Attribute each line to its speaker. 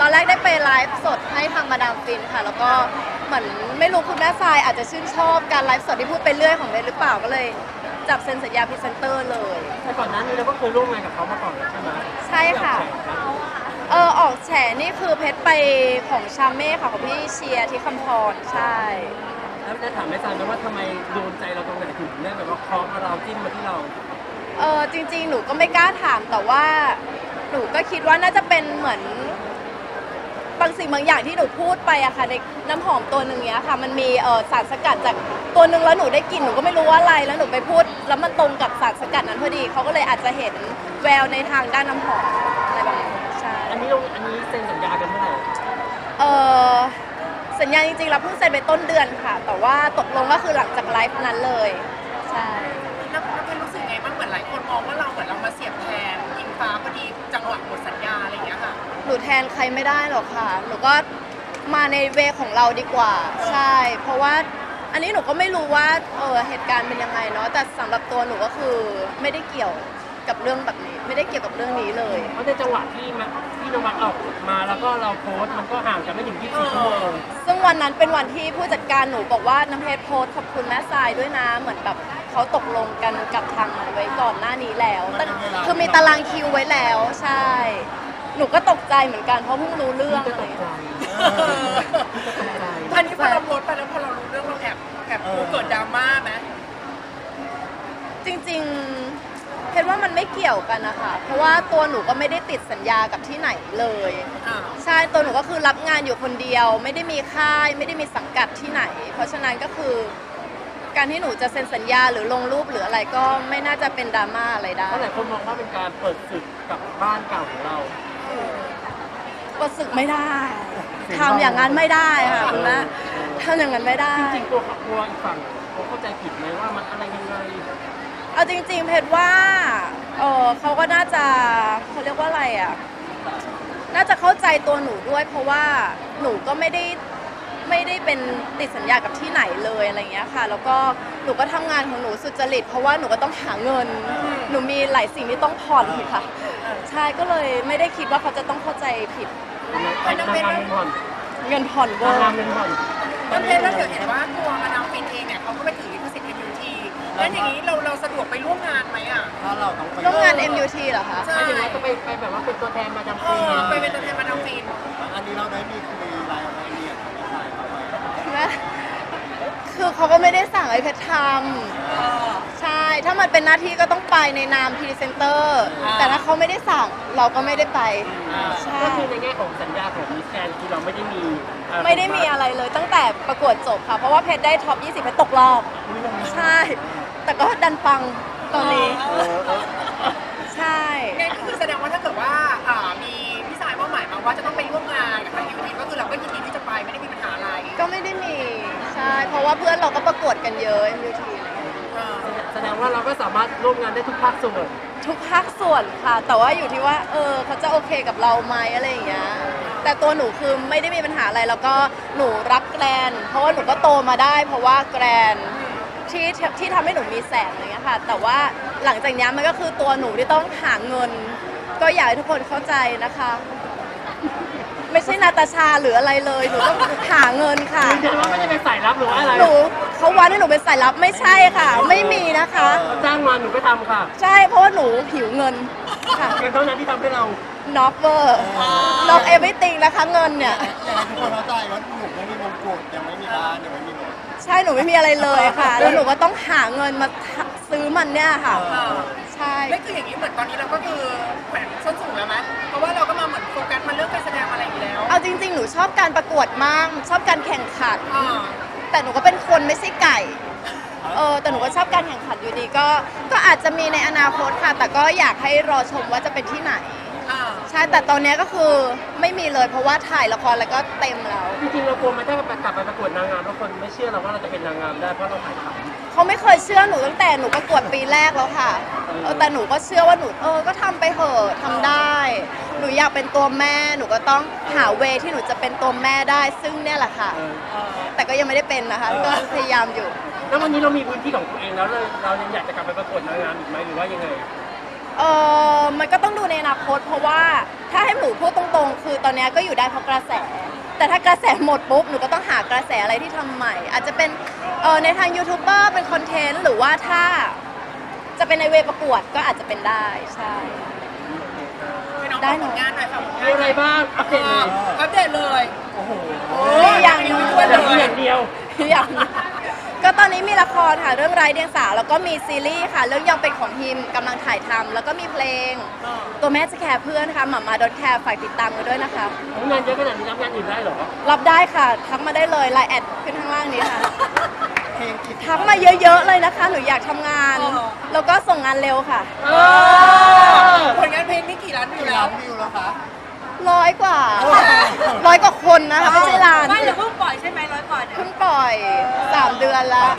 Speaker 1: ตอนแรกได้ไปไลฟ์สดให้ทางมาดามฟินค่ะ แล้วก็เหมือนไม่รู้คุณแม่ทรายอาจจะชื่นชอบการไลฟ์สดที่พูดไปเรื่อยของเบนหรือเปล่าก็เลย จับเซ็นสัญญาพรีเซนเตอร์เลย
Speaker 2: แต่ก่อนหน้านี้เราก็เคยร่วมงานกับเขามาก่อนแล้วใช่ไหม
Speaker 1: ใช่ค่ะ เออออกแฉนี่คือเพชรไปของชาเม่ค่ะของพี่เชียร์ที่คำพรใช่
Speaker 2: แล้วจะถามแม่ซันไหมว่าทำไมโดนใจเราตรงไหนถึงได้แบบว่าเคอมาเราจิ้มมาที่เรา
Speaker 1: เออจริงๆ หนูก็ไม่กล้าถามแต่ว่า หนูก็คิดว่าน่าจะเป็นเหมือน บางสิ่งบางอย่างที่หนูพูดไปอะค่ะในน้ำหอมตัวหนึ่งเนี้ยค่ะ มันมีเออสารสกัดจากตัวหนึ่งแล้วหนูได้กลิ่นหนูก็ไม่รู้ว่าอะไรแล้วหนูไปพูด แล้วมันตรงกับสารสกัดนั้นพอดีเขาก็เลยอาจจะเห็นแววในทางด้านน้ำหอมอะไรแบบนี้ใช่
Speaker 2: อันนี้เราอันนี้เซ็นสัญญากันเมื่อไหร่
Speaker 1: เออสัญญาจริงๆเราเพิ่งเซ็นไปต้นเดือนค่ะ แต่ว่าตกลงก็คือหลังจากไลฟ์นั้นเลยใช่
Speaker 3: แล้วแล้วเพนรู้สึกไงบ้างเหมือนหลายคนมองว่าเราเหมือนเรามาเสียบแทนอิง ฟ้าพอดีจังหวะหมดสัญญาอะไรอย่างเงี้ยค่ะ
Speaker 1: หนูแทนใครไม่ได้หรอกค่ะ หนูก็มาในเวของเราดีกว่า ใช่ เพราะว่าอันนี้หนูก็ไม่รู้ว่าเออเหตุการณ์เป็นยังไงเนาะแต่สำหรับตัวหนูก็คือไม่ได้เกี่ยว กับเรื่องแบบนี้ ไม่ได้เกี่ยวกับเรื่องนี้เลย
Speaker 2: เพราะในจังหวะที่มาที่นวัดออกมาแล้วก็เราโพสต์มันก็ห่างกันไม่ถึง24ชั่วโมง
Speaker 1: ซึ่งวันนั้นเป็นวันที่ผู้จัดการหนูบอกว่าน้ำเพชรโพสต์ขอบคุณแม่ทรายด้วยนะ เหมือนแบบเขาตกลงกันกับทางนั้นไว้ก่อนหน้านี้แล้วแต่คือมีตารางคิวไว้แล้วใช่ หนูก็ตกใจเหมือนกันเพราะเพิ่งรู้เรื่อง
Speaker 2: จะ
Speaker 1: อะไร
Speaker 2: ต
Speaker 1: อกย่าง
Speaker 2: ใจ
Speaker 1: เงี้ย
Speaker 2: จะตกใจ
Speaker 3: อันนี้พอเราโพสต์ไปแล้วพอเรารู้เรื่องเราแอบแอบกลัวเกิดดราม่าไหม
Speaker 1: จริงๆเพชรว่ามันไม่เกี่ยวกันนะคะเพราะว่าตัวหนูก็ไม่ได้ติดสัญญากับที่ไหนเลย
Speaker 3: อ่า
Speaker 1: ใช่ตัวหนูก็คือรับงานอยู่คนเดียว ไม่ได้มีค่าย ไม่ได้มีสังกัดที่ไหน เพราะฉะนั้นก็คือ การที่หนูจะเซ็นสัญญาหรือลงรูปหรืออะไรก็ไม่น่าจะเป็นดราม่าอะไรได้
Speaker 2: เพราะหลายคนมองว่าเป็นการเปิดศึกกับบ้านเก่าของเรา
Speaker 1: ประสึกไม่ได้ทำอย่างนั้นไม่ได้ค่ะคุณแม่ทำอย่างนั้นไม่ได้
Speaker 2: จริงๆตัวครอบครัวอีกฝั่งเขาเข้าใจผิดไหมว่ามันอะไรยังไง
Speaker 1: เอาจริง ๆ เพชรว่าเออเขาก็น่าจะเขาเรียกว่าอะไรอะ น่าจะเข้าใจตัวหนูด้วย เพราะว่าหนูก็ไม่ได้ไม่ได้เป็นติดสัญญากับที่ไหนเลยอะไรเงี้ยค่ะ แล้วก็หนูก็ทำงานของหนูสุจริต เพราะว่าหนูก็ต้องหาเงิน หนูมีหลายสิ่งที่ต้องผ่อนค่ะ ใช่ก็เลยไม่ได้คิดว่าเขาจะต้องเข้าใจผิด
Speaker 2: นางงามเงินผ่อน
Speaker 1: เงินผ่อนเวอร์นา
Speaker 2: งงามเงินผ่อน
Speaker 3: แล้วเพนแล้วเดี๋ยวเห็นว่าตัวมาดามฟินเองเนี่ยเขาก็ไปถือลิขสิทธิ์ MUT แล้วอย่างนี้เรา เราสะดวกไปร่วมงานไหมอะ
Speaker 4: ถ้าเราต้องไป
Speaker 1: ร่วมงาน MUT เหรอคะ
Speaker 3: ใช่
Speaker 2: ไม่อย่างนั้นก็ไปไปแบบว่าเป็นตัวแทนมาดาม
Speaker 3: เอ
Speaker 2: ฟิน
Speaker 3: อไปเป็นตัวแทนมาดามฟิน
Speaker 4: อันนี้เราได้มีคุยรายละเอียดกับใครเข้าไป
Speaker 1: แม่คือเขาก็ไม่ได้สั่งให้เพชรท
Speaker 3: เออำ
Speaker 1: ใช่ ถ้ามันเป็นหน้าที่ก็ต้องไปในนามพรีเซนเตอร์
Speaker 3: อ่า
Speaker 1: แต่ถ้าเขาไม่ได้สั่งเราก็ไม่ได้ไปใช่
Speaker 2: ก็คือในแง่ของสัญญาของ Miss Grand คือเราไม่ได้มีเอ่อ
Speaker 1: ไม่ได้มีอะไรเลยตั้งแต่ประกวดจบค่ะ เพราะว่าเพชรได้ top 20เพชรตกรอบ ใช่ แต่ก็ดันปังตอนนี้
Speaker 2: เออเออ
Speaker 1: ใช่
Speaker 3: งั้นก็คือแสดงว่าถ้าเกิดว่าอ่ามีพี่สายมอบหมายมาว่าจะต้องไปร่วมงานกับทาง MUT ก็คือเราก็ยินดีที่จะไปไม่ได้มีปัญหาอะไร
Speaker 1: ก็ไม่ได้มี ใช่ เพราะว่าเพื่อนเราก็ประกวดกันเยอะ MUT อะไรเงี้ย
Speaker 3: เออ
Speaker 2: แสดงว่าเราก็สามารถร่วมงานได้ทุกภาคส่วน
Speaker 1: ทุกภาคส่วนค่ะ แต่ว่าอยู่ที่ว่า เออเขาจะโอเคกับเราไหมอะไรอย่างเงี้ย แต่ตัวหนูคือไม่ได้มีปัญหาอะไร แล้วก็หนูรักแกรน เพราะว่าหนูก็โตมาได้ เพราะว่าแกรน ที่ที่ทำให้หนูมีแสงอะไรเงี้ยค่ะ แต่ว่าหลังจากเนี้ยมันก็คือตัวหนูที่ต้องหาเงิน ก็อยากให้ทุกคนเข้าใจนะคะ ไม่ใช่นาตาชาหรืออะไรเลย หนูต้องหาเงินค่ะ
Speaker 2: ยืนยันว่าไม่ได้เป็นสายลับหรือว่าอะไร
Speaker 1: หนูเขาวัดให้หนูเป็นสายลับไม่ใช่ค่ะ ไม่มีนะคะ
Speaker 2: เขาจ้างมาหนูก็ทำค่ะ
Speaker 1: ใช่เพราะว่าหนูหิวเงินค่ะ
Speaker 2: เพียงเท่านั้นที่ทำให้เรา
Speaker 1: not ever not everything นะคะเงินเนี่ย
Speaker 4: อย่างนั้นทุกคนเข้าใจว่าหนูไม่มีมงกุฎยังไม่มีบ้านยังไม่มีรถ
Speaker 1: ใช่หนูไม่มีอะไรเลยค่ะ แล้วหนูก็ต้องหาเงินมาซื้อมันเนี่ยค่ะ
Speaker 3: เออ
Speaker 1: ใช่
Speaker 3: ไม่คืออย่างนี้เหมือนตอนนี้เราก็คือแขวนส้นสูงแล้วไหมเพราะว่าเราก็มาเหมือนโฟกัสมาเรื่องการแสดงอะไรอยู่แล้ว
Speaker 1: เอาจริง ๆ หนูชอบการประกวดมาก ชอบการแข่งขัน
Speaker 3: อ่า
Speaker 1: แต่หนูก็เป็นคนไม่ใช่ไก่ เออ แต่หนูก็ชอบการแข่งขันอยู่ดีก็ ก็อาจจะมีในอนาคตค่ะ แต่ก็อยากให้รอชมว่าจะเป็นที่ไหน
Speaker 3: อ่า
Speaker 1: ใช่แต่ตอนเนี้ยก็คือไม่มีเลยเพราะว่าถ่ายละครแล้วก็เต็มแล้ว
Speaker 2: จริงๆเรากลัวไหมถ้าเรากลับไปประกวดนางงามแล้วคนไม่เชื่อเราว่าเราจะเป็นนางงามได้เพราะเราขายขำ
Speaker 1: เขาไม่เคยเชื่อหนูตั้งแต่หนูประกวดปีแรกแล้วค่ะเออแต่หนูก็เชื่อว่าหนูเออก็ทำไปเถอะทำได้ หนูอยากเป็นตัวแม่หนูก็ต้องหาเวที่หนูจะเป็นตัวแม่ได้ซึ่งเนี่ยแหละค่ะ
Speaker 2: เออ
Speaker 1: แต่ก็ยังไม่ได้เป็นนะคะ ก็พยายามอยู่
Speaker 2: แล้ววันนี้เรามีพื้นที่ของตัวเองแล้วเราเรายังอยากจะกลับไปประกวดนางงามอีกไหมหรือว่ายังไง
Speaker 1: เออมันก็ต้องดูในอนาคต เพราะว่าถ้าให้หนูพูดตรงๆ คือตอนเนี้ยก็อยู่ได้เพราะกระแส แต่ถ้ากระแสหมดปุ๊บหนูก็ต้องหากระแสอะไรที่ทำใหม่ อาจจะเป็นเออในทางยูทูบเบอร์เป็นคอนเทนต์หรือว่าถ้าจะเป็นในเวประกวดก็อาจจะเป็นได้ใช่
Speaker 3: ให้น้อง
Speaker 1: ได้
Speaker 3: ฝาก
Speaker 1: เนอะ
Speaker 3: ผลงานหน่อยฝากผล
Speaker 2: มี
Speaker 3: งาน
Speaker 2: อะไรบ้างอัปเดตเลย
Speaker 3: อัปเดตเลย
Speaker 4: โอ้โห
Speaker 3: โอ้
Speaker 1: ยยัง
Speaker 3: ยังไม่ช่วย
Speaker 2: แต่
Speaker 3: เล
Speaker 2: มี
Speaker 3: ย
Speaker 2: อย่างเดียว
Speaker 1: อย่าง ก็ตอนนี้มีละครค่ะเรื่องไร้เดียงสาแล้วก็มีซีรีส์ค่ะ เรื่องยังเป็นของฮิมกำลังถ่ายทำแล้วก็มีเพลง ตัวแม่จะแคร์เพื่อนค่ะหมามาดดแคร์ฝากติดตามกันด้วยนะคะ
Speaker 2: งานเยอะขนาดนี้รับงานอื่นได้เหรอ
Speaker 1: รับได้ค่ะทักมาได้เลยไลน์แอดขึ้นข้างล่างนี้ค่ะ
Speaker 4: เพลงกี่
Speaker 1: ทักมาเยอะๆเลยนะคะ หนูอยากทำงานแล้วก็ส่งงานเร็วค่ะ
Speaker 2: เออ
Speaker 3: ผลงานเพลงนี่กี่ล้านวิว
Speaker 4: กี่
Speaker 3: แล้
Speaker 4: ล้าวนวิวแล้วคะ
Speaker 1: ร้อยกว่า
Speaker 4: โอ้
Speaker 1: ร้อยกว่าคนนะคะไม่ใช่ล้าน
Speaker 5: ไม่หรือเพิ่งปล่อยใช่ไหมร้อยก่อนเนี่ย
Speaker 1: เพิ่งปล่อยามเดือนแล้ว